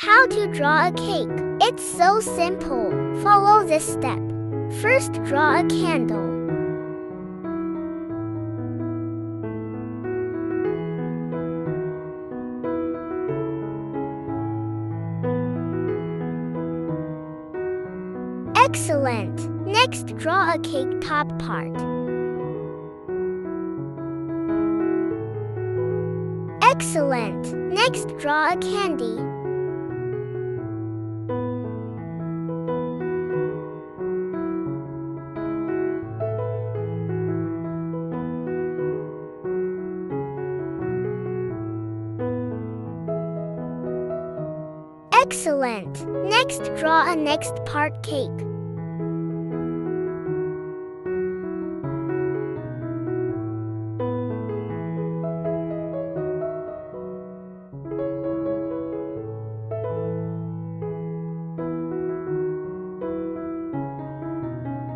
How to draw a cake. It's so simple. Follow this step. First, draw a candle. Excellent! Next, draw a cake top part. Excellent! Next, draw a candy. Excellent! Next, draw a next part cake.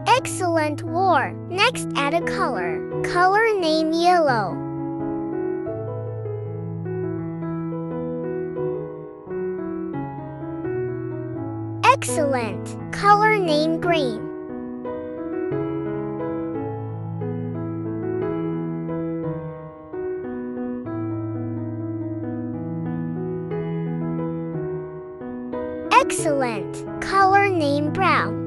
Excellent war. Next add a color. Color name yellow. Excellent. Color name green. Excellent. Color name brown.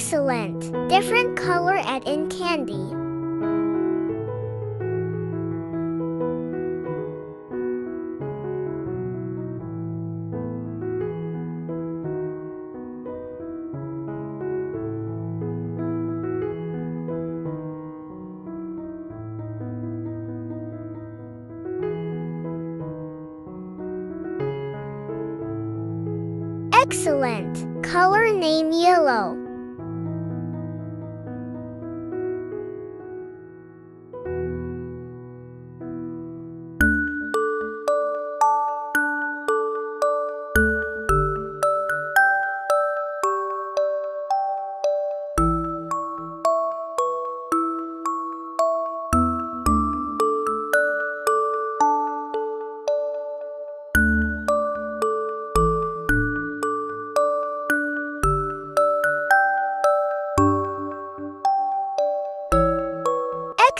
Excellent! Different color add in candy. Excellent! Color name yellow.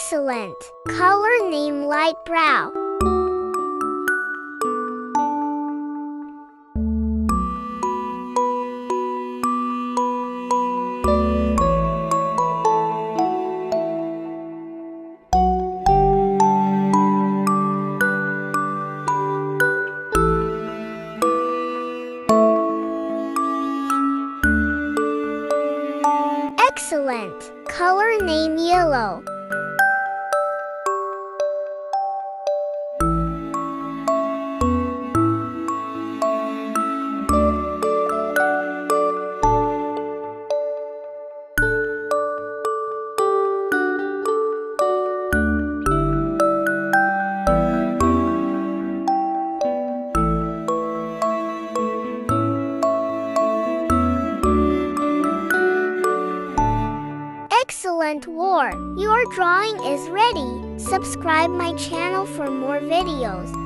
Excellent! Color name light brown. Excellent! Color name yellow. Excellent war! Your drawing is ready. Subscribe my channel for more videos.